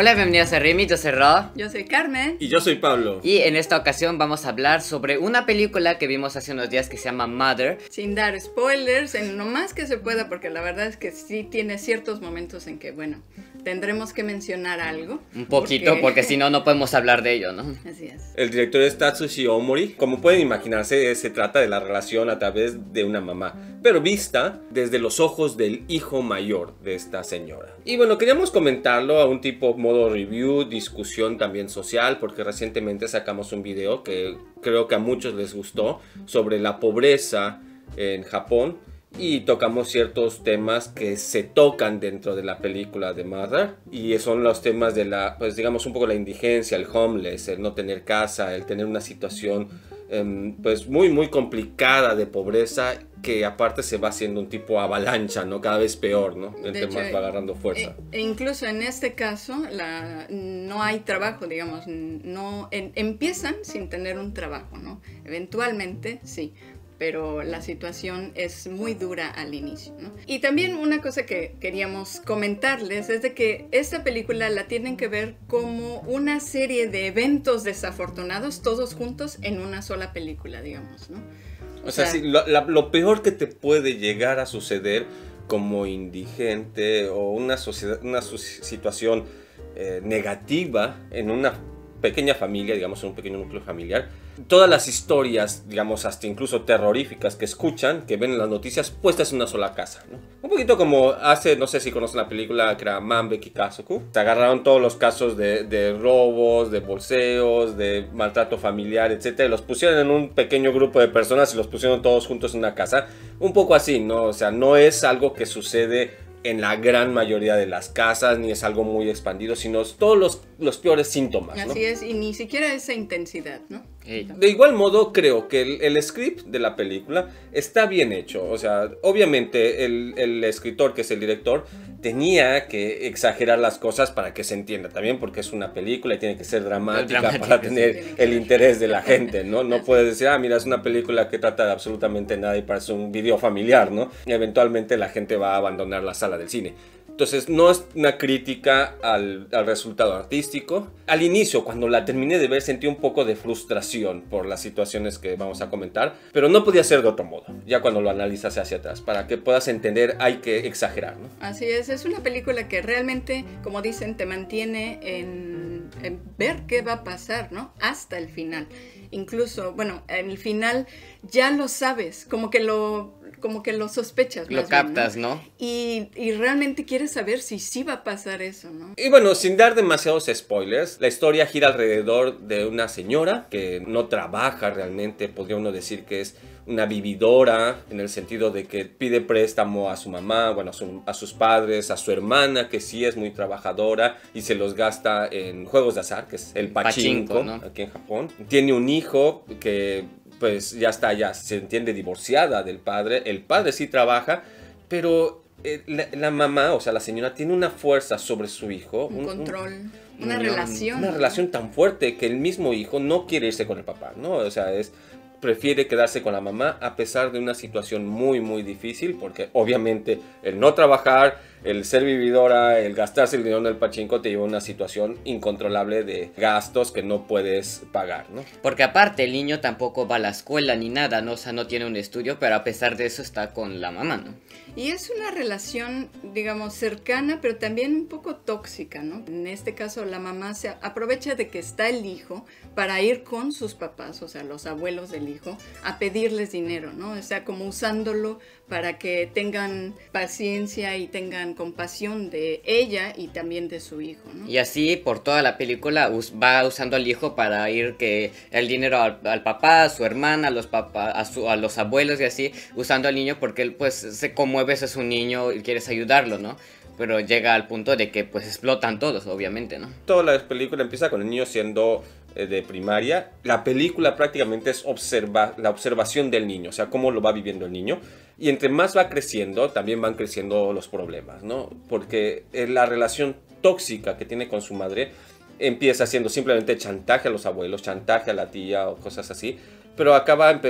Hola, bienvenidos a Remy, yo soy Ro. Yo soy Carmen. Y yo soy Pablo. Y en esta ocasión vamos a hablar sobre una película que vimos hace unos días que se llama Mother. Sin dar spoilers, en lo más que se pueda, porque la verdad es que sí tiene ciertos momentos en que, bueno, tendremos que mencionar algo. Un poquito, porque, si no, no podemos hablar de ello, ¿no? Así es. El director es Tatsushi Omori. Como pueden imaginarse, se trata de la relación a través de una mamá, pero vista desde los ojos del hijo mayor de esta señora. Y bueno, queríamos comentarlo a un tipo modo review, discusión también social, porque recientemente sacamos un video que creo que a muchos les gustó sobre la pobreza en Japón y tocamos ciertos temas que se tocan dentro de la película de Mother y son los temas de la, pues digamos un poco la indigencia, el homeless, el no tener casa, el tener una situación em, pues muy muy complicada de pobreza que aparte se va haciendo un tipo avalancha, ¿no? Cada vez peor, ¿no? El tema va agarrando fuerza. E, e, incluso en este caso la, no hay trabajo, digamos, no empiezan sin tener un trabajo, ¿no? Eventualmente sí, pero la situación es muy dura al inicio. ¿no? Y también una cosa que queríamos comentarles es de que esta película la tienen que ver como una serie de eventos desafortunados todos juntos en una sola película, digamos. ¿no? O, sea, lo, peor que te puede llegar a suceder como indigente o una, sociedad, una situación eh, negativa en una pequeña familia, digamos, en un pequeño núcleo familiar, todas las historias, digamos, hasta incluso terroríficas que escuchan, que ven en las noticias, puestas en una sola casa, ¿no? Un poquito como hace, no sé si conocen la película que era Manbe Kikazoku. Se agarraron todos los casos de, de robos, de bolseos, de maltrato familiar, etc. Y los pusieron en un pequeño grupo de personas y los pusieron todos juntos en una casa. Un poco así, ¿no? O sea, no es algo que sucede en la gran mayoría de las casas, ni es algo muy expandido, sino todos los, los peores síntomas. Así es, y ni siquiera esa intensidad, ¿no? De igual modo, creo que el, script de la película está bien hecho. O sea, obviamente el, el, escritor, que es el director, tenía que exagerar las cosas para que se entienda también, porque es una película y tiene que ser dramática, para tener el interés de la gente, ¿no? No puedes decir, ah, mira, es una película que trata de absolutamente nada y parece un video familiar, ¿no? Y eventualmente la gente va a abandonar la sala del cine. Entonces no es una crítica al, resultado artístico. Al inicio, cuando la terminé de ver, sentí un poco de frustración por las situaciones que vamos a comentar, pero no podía ser de otro modo, ya cuando lo analizas hacia atrás. Para que puedas entender hay que exagerar, ¿no? Así es, es una película que realmente, como dicen, te mantiene en, en ver qué va a pasar, ¿no? Hasta el final. Incluso, bueno, en el final ya lo sabes, como que lo como que lo sospechas. Lo captas, ¿no? Y, y, realmente quieres saber si sí va a pasar eso, ¿no? Y bueno, sin dar demasiados spoilers, la historia gira alrededor de una señora que no trabaja realmente, podría uno decir que es una vividora en el sentido de que pide préstamo a su mamá, bueno, a, sus padres, a su hermana que sí es muy trabajadora y se los gasta en juegos de azar, que es el pachinko, aquí en Japón. Tiene un hijo que pues ya está, ya se entiende divorciada del padre. El padre sí trabaja, pero eh, la, mamá, o sea, la señora tiene una fuerza sobre su hijo. Un, control, una, relación. Una relación tan fuerte que el mismo hijo no quiere irse con el papá, ¿no? O sea, es prefiere quedarse con la mamá a pesar de una situación muy muy difícil porque obviamente el no trabajar el ser vividora, el gastarse el dinero en el pachinko te lleva a una situación incontrolable de gastos que no puedes pagar, ¿no? Porque aparte el niño tampoco va a la escuela ni nada, ¿no? O sea, no tiene un estudio, pero a pesar de eso está con la mamá, ¿no? Y es una relación, digamos, cercana, pero también un poco tóxica, ¿no? En este caso, la mamá se aprovecha de que está el hijo para ir con sus papás, o sea, los abuelos del hijo, a pedirles dinero, ¿no? O sea, como usándolo para que tengan paciencia y tengan compasión de ella y también de su hijo. ¿no? Y así por toda la película va usando al hijo para ir que el dinero al, papá, a su hermana, a los papás, a, su, a los abuelos y así, usando al niño porque él pues se conmueve, es un niño y quieres ayudarlo, ¿no? Pero llega al punto de que pues explotan todos, obviamente, ¿no? Toda la película empieza con el niño siendo de primaria. La película prácticamente es observa, la observación del niño, o sea, cómo lo va viviendo el niño. Y entre más va creciendo, también van creciendo los problemas, ¿no? Porque la relación tóxica que tiene con su madre empieza siendo simplemente chantaje a los abuelos, chantaje a la tía o cosas así, pero acaba,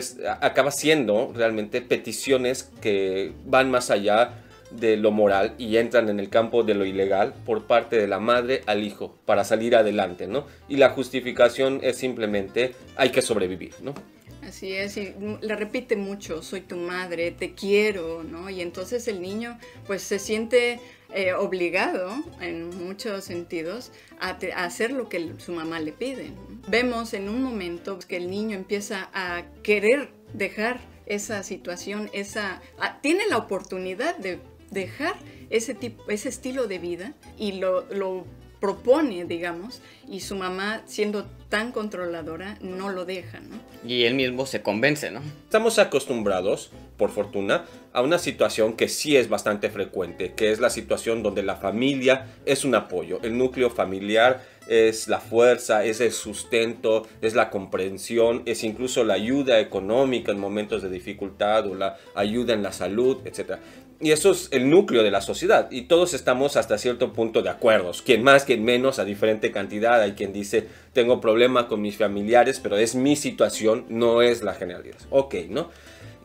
acaba siendo realmente peticiones que van más allá de lo moral y entran en el campo de lo ilegal por parte de la madre al hijo para salir adelante, ¿no? Y la justificación es simplemente hay que sobrevivir, ¿no? Así es, y le repite mucho, soy tu madre, te quiero, ¿no? Y entonces el niño pues se siente eh, obligado en muchos sentidos a, hacer lo que su mamá le pide. Vemos en un momento que el niño empieza a querer dejar esa situación, esa, tiene la oportunidad de dejar ese, tipo, ese estilo de vida y lo, lo propone, digamos, y su mamá, siendo tan controladora, no lo deja, ¿no? Y él mismo se convence, ¿no? Estamos acostumbrados, por fortuna, a una situación que sí es bastante frecuente, que es la situación donde la familia es un apoyo, el núcleo familiar es la fuerza, es el sustento, es la comprensión, es incluso la ayuda económica en momentos de dificultad o la ayuda en la salud, etc. Y eso es el núcleo de la sociedad y todos estamos hasta cierto punto de acuerdo. Quien más, quien menos, a diferente cantidad. Hay quien dice, tengo problema con mis familiares, pero es mi situación, no es la generalidad. Ok, ¿no?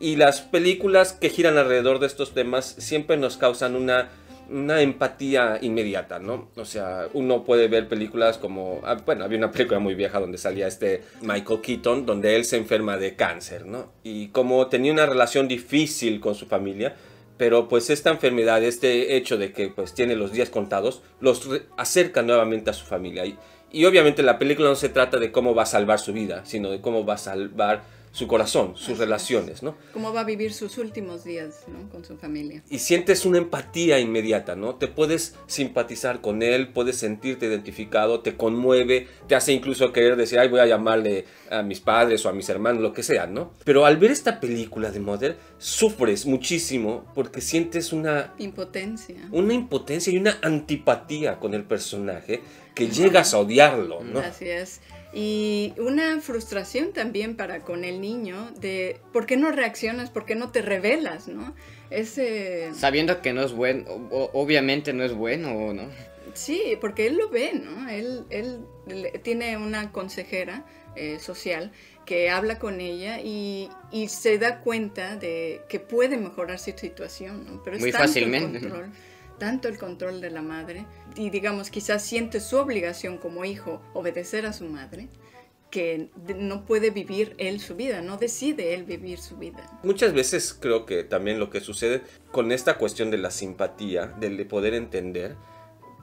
Y las películas que giran alrededor de estos temas siempre nos causan una una empatía inmediata, ¿no? O sea, uno puede ver películas como, ah, bueno, había una película muy vieja donde salía este Michael Keaton, donde él se enferma de cáncer, ¿no? Y como tenía una relación difícil con su familia, pero pues esta enfermedad, este hecho de que pues tiene los días contados, los acerca nuevamente a su familia. Y, y obviamente la película no se trata de cómo va a salvar su vida, sino de cómo va a salvar su corazón, sus relaciones, ¿no? Cómo va a vivir sus últimos días, ¿no? Con su familia. Y sientes una empatía inmediata, ¿no? Te puedes simpatizar con él, puedes sentirte identificado, te conmueve, te hace incluso querer decir, ay, voy a llamarle a mis padres o a mis hermanos, lo que sea, ¿no? Pero al ver esta película de Mother, sufres muchísimo porque sientes una... Impotencia. Una impotencia y una antipatía con el personaje que llegas a odiarlo, ¿no? Así es. Y una frustración también para con el niño de por qué no reaccionas, por qué no te revelas, ¿no? Ese... Sabiendo que no es bueno, obviamente no es bueno, ¿no? Sí, porque él lo ve, ¿no? Él, él tiene una consejera eh, social que habla con ella y, y, se da cuenta de que puede mejorar su situación, ¿no? Pero es Muy fácilmente. control, tanto el control de la madre y digamos quizás siente su obligación como hijo obedecer a su madre que no puede vivir él su vida, no decide él vivir su vida. Muchas veces creo que también lo que sucede con esta cuestión de la simpatía, del poder entender,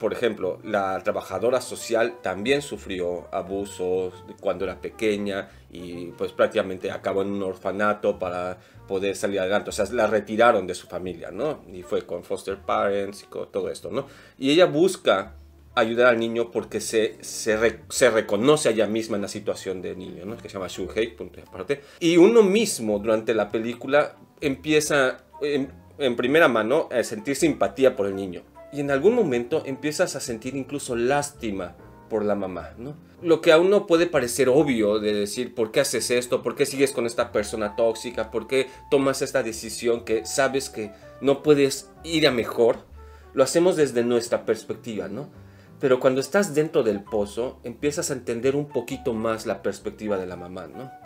por ejemplo, la trabajadora social también sufrió abusos cuando era pequeña y pues prácticamente acabó en un orfanato para poder salir adelante. O sea, la retiraron de su familia, ¿no? Y fue con foster parents y con todo esto, ¿no? Y ella busca ayudar al niño porque se, se, reconoce a ella misma en la situación de niño, ¿no? Que se llama Shuhei, punto de aparte. Y uno mismo durante la película empieza en, en primera mano a sentir simpatía por el niño. Y en algún momento empiezas a sentir incluso lástima por la mamá, ¿no? Lo que a uno puede parecer obvio de decir, ¿por qué haces esto? ¿Por qué sigues con esta persona tóxica? ¿Por qué tomas esta decisión que sabes que no puedes ir a mejor? Lo hacemos desde nuestra perspectiva, ¿no? Pero cuando estás dentro del pozo, empiezas a entender un poquito más la perspectiva de la mamá, ¿no?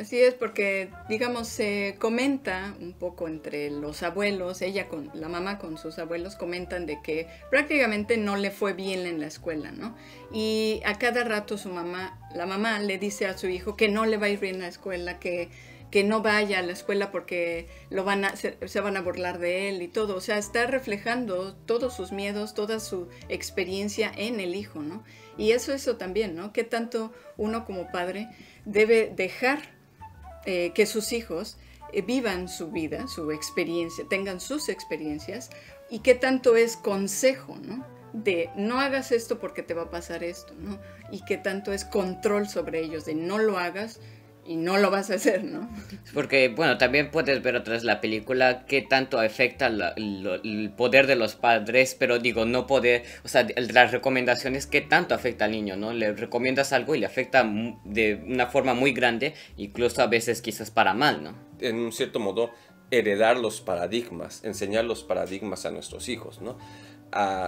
Así es, porque digamos se comenta un poco entre los abuelos, ella con la mamá con sus abuelos comentan de que prácticamente no le fue bien en la escuela, ¿no? Y a cada rato su mamá, la mamá le dice a su hijo que no le va a ir bien en la escuela, que que no vaya a la escuela porque lo van a, se, van a burlar de él y todo. O sea, está reflejando todos sus miedos, toda su experiencia en el hijo, ¿no? Y eso, eso también, ¿no? Que tanto uno como padre debe dejar eh, que sus hijos eh, vivan su vida, su experiencia, tengan sus experiencias y qué tanto es consejo, ¿no? De no hagas esto porque te va a pasar esto, ¿no? Y qué tanto es control sobre ellos, de no lo hagas y no lo vas a hacer, ¿no? Porque, bueno, también puedes ver atrás la película qué tanto afecta el poder de los padres, pero digo, no poder, o sea, las recomendaciones, qué tanto afecta al niño, ¿no? Le recomiendas algo y le afecta de una forma muy grande, incluso a veces quizás para mal, ¿no? En un cierto modo, heredar los paradigmas, enseñar los paradigmas a nuestros hijos, ¿no?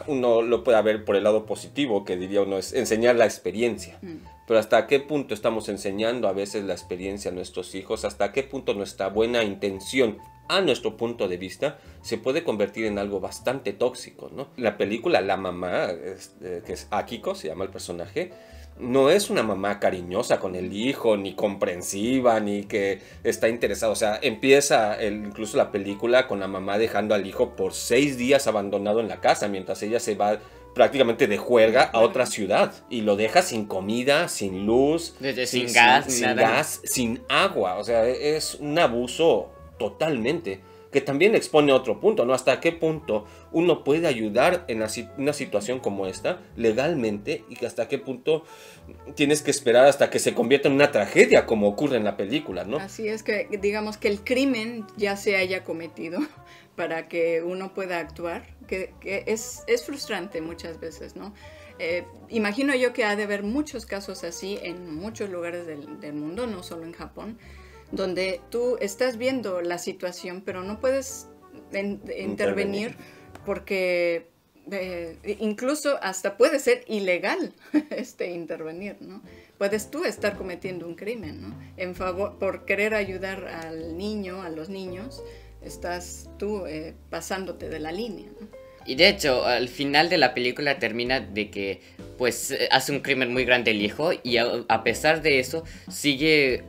uno lo puede ver por el lado positivo, que diría uno es enseñar la experiencia. Mm. Pero hasta qué punto estamos enseñando a veces la experiencia a nuestros hijos, hasta qué punto nuestra buena intención a nuestro punto de vista se puede convertir en algo bastante tóxico, ¿no? La película La mamá, este, que es Akiko, se llama el personaje, no es una mamá cariñosa con el hijo, ni comprensiva, ni que está interesada. O sea, empieza incluso la película con la mamá dejando al hijo por seis días abandonado en la casa, mientras ella se va prácticamente de juerga a otra ciudad y lo deja sin comida, sin luz, sin, gas, sin gas, sin agua. O sea, es un abuso totalmente que también expone otro punto, ¿no? Hasta qué punto uno puede ayudar en una situación como esta legalmente y hasta qué punto tienes que esperar hasta que se convierta en una tragedia como ocurre en la película, ¿no? Así es que digamos que el crimen ya se haya cometido para que uno pueda actuar, que, es, es, frustrante muchas veces, ¿no? Eh, imagino yo que ha de haber muchos casos así en muchos lugares del, del mundo, no solo en Japón, donde tú estás viendo la situación, pero no puedes intervenir, porque eh, incluso hasta puede ser ilegal este intervenir, ¿no? Puedes tú estar cometiendo un crimen, ¿no? En favor, por querer ayudar al niño, a los niños, estás tú eh, pasándote de la línea, Y de hecho, al final de la película termina de que pues hace un crimen muy grande el hijo y a pesar de eso sigue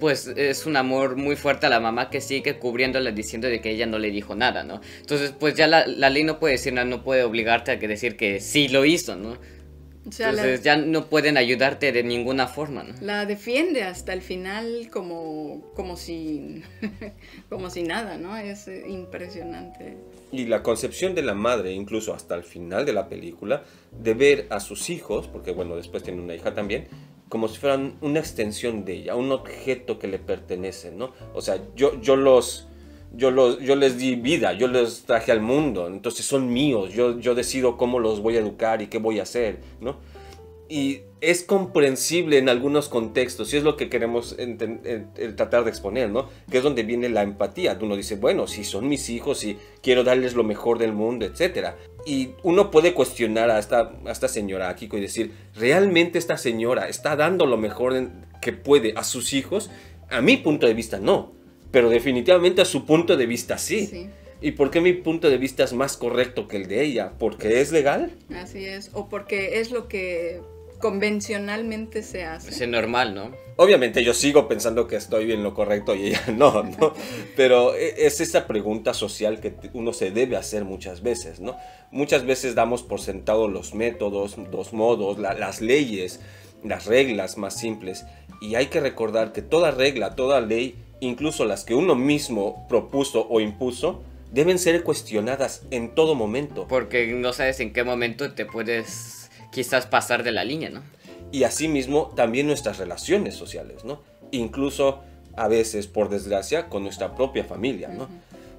pues es un amor muy fuerte a la mamá que sigue cubriéndola diciendo de que ella no le dijo nada, ¿no? Entonces, pues ya la, ley no puede decir nada, no puede obligarte a que decir que sí lo hizo, ¿no? Entonces ya no pueden ayudarte de ninguna forma, ¿no? La defiende hasta el final como, como, si, como si nada, ¿no? Es impresionante. Y la concepción de la madre, incluso hasta el final de la película, de ver a sus hijos, porque bueno, después tiene una hija también, como si fueran una extensión de ella, un objeto que le pertenece, ¿no? O sea, yo, yo los... Yo, los, yo les di vida, yo les traje al mundo, entonces son míos, yo, yo decido cómo los voy a educar y qué voy a hacer, ¿no? Y es comprensible en algunos contextos, y es lo que queremos tratar de exponer, ¿no? Que es donde viene la empatía. Uno dice, bueno, si son mis hijos y quiero darles lo mejor del mundo, etc. Y uno puede cuestionar a esta, a esta señora Kiko y decir, ¿realmente esta señora está dando lo mejor que puede a sus hijos? A mi punto de vista no, pero definitivamente a su punto de vista sí. sí. ¿Y por qué mi punto de vista es más correcto que el de ella? ¿Porque es legal? Así es, o porque es lo que convencionalmente se hace. Es normal, ¿no? Obviamente yo sigo pensando que estoy bien lo correcto y ella no, ¿no? Pero e, es esa pregunta social que uno se debe hacer muchas veces, ¿no? Muchas veces damos por sentado los métodos, los modos, las leyes, las reglas más simples. Y hay que recordar que toda regla, toda ley, incluso las que uno mismo propuso o impuso, deben ser cuestionadas en todo momento. Porque no sabes en qué momento te puedes quizás pasar de la línea, ¿no? Y asimismo también nuestras relaciones sociales, ¿no? Incluso a veces, por desgracia, con nuestra propia familia, ¿no?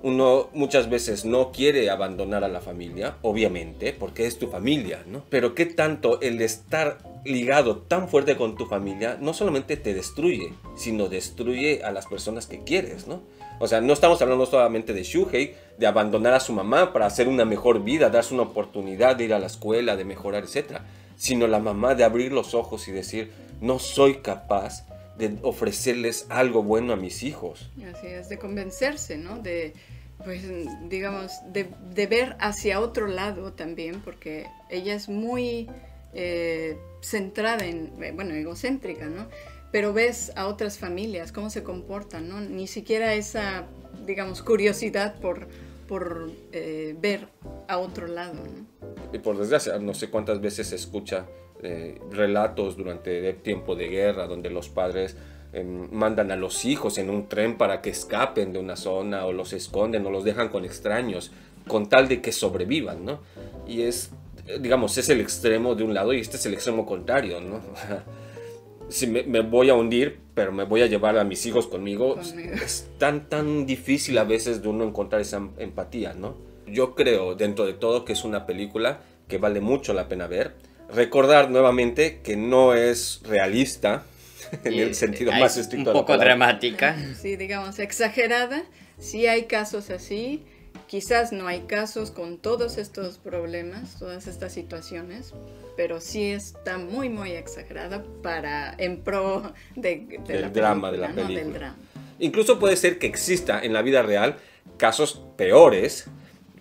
Uno muchas veces no quiere abandonar a la familia, obviamente, porque es tu familia, ¿no? Pero qué tanto el estar ligado tan fuerte con tu familia no solamente te destruye, sino destruye a las personas que quieres, ¿no? O sea, no estamos hablando solamente de Shuhei, de abandonar a su mamá para hacer una mejor vida, darse una oportunidad de ir a la escuela, de mejorar, etc. Sino la mamá de abrir los ojos y decir, no soy capaz de ofrecerles algo bueno a mis hijos. Así es, de convencerse, ¿no? De, pues, digamos, de, ver hacia otro lado también, porque ella es muy eh, centrada en, bueno, egocéntrica, ¿no? Pero ves a otras familias, cómo se comportan, ¿no? Ni siquiera esa, digamos, curiosidad por, por eh, ver a otro lado, ¿no? Y por desgracia, no sé cuántas veces se escucha eh, relatos durante el tiempo de guerra donde los padres em, mandan a los hijos en un tren para que escapen de una zona o los esconden o los dejan con extraños con tal de que sobrevivan, ¿no? Y es, digamos, es el extremo de un lado y este es el extremo contrario, ¿no? si me, voy a hundir, pero me voy a llevar a mis hijos conmigo. Es tan, tan difícil a veces de uno encontrar esa empatía, ¿no? Yo creo, dentro de todo, que es una película que vale mucho la pena ver. Recordar nuevamente que no es realista, en el sentido más estricto. Un de la poco dramática. Sí, digamos, exagerada. Sí hay casos así. Quizás no hay casos con todos estos problemas, todas estas situaciones, pero sí está muy, muy exagerada para en pro de, de Del la drama de la ¿no? Del película. drama. Incluso puede ser que exista en la vida real casos peores,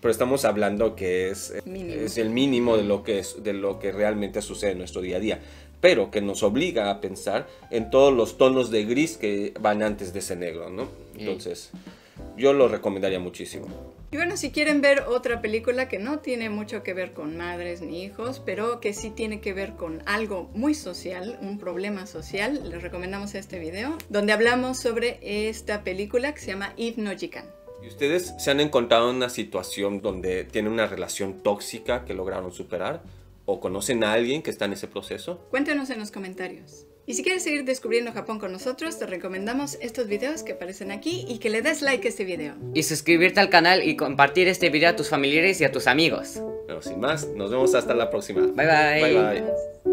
pero estamos hablando que es, eh, es el mínimo de lo, que es, de lo que realmente sucede en nuestro día a día, pero que nos obliga a pensar en todos los tonos de gris que van antes de ese negro, ¿no? Entonces, yo lo recomendaría muchísimo. Y bueno, si quieren ver otra película que no tiene mucho que ver con madres ni hijos, pero que sí tiene que ver con algo muy social, un problema social, les recomendamos este video, donde hablamos sobre esta película que se llama If No Jikan. ¿Y ustedes se han encontrado en una situación donde tienen una relación tóxica que lograron superar? ¿O conocen a alguien que está en ese proceso? Cuéntanos en los comentarios. Y si quieres seguir descubriendo Japón con nosotros, te recomendamos estos videos que aparecen aquí y que le des like a este video. Y suscribirte al canal y compartir este video a tus familiares y a tus amigos. Pero sin más, nos vemos hasta la próxima. Bye bye. Bye bye.